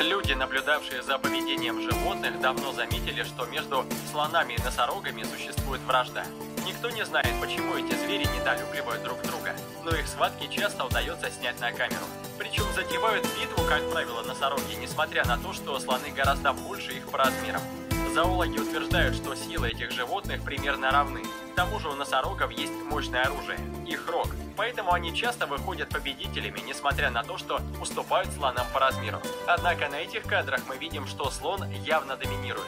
Люди, наблюдавшие за поведением животных, давно заметили, что между слонами и носорогами существует вражда. Никто не знает, почему эти звери недолюбливают друг друга, но их схватки часто удается снять на камеру. Причем затевают битву, как правило, носороги, несмотря на то, что слоны гораздо больше их по размерам. Зоологи утверждают, что силы этих животных примерно равны. К тому же у носорогов есть мощное оружие – их рог. Поэтому они часто выходят победителями, несмотря на то, что уступают слонам по размеру. Однако на этих кадрах мы видим, что слон явно доминирует.